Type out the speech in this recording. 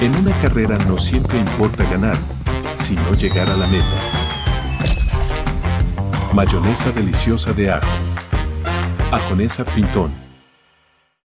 En una carrera no siempre importa ganar, sino llegar a la meta. Mayonesa deliciosa de ajo. Ajonesa Pintón.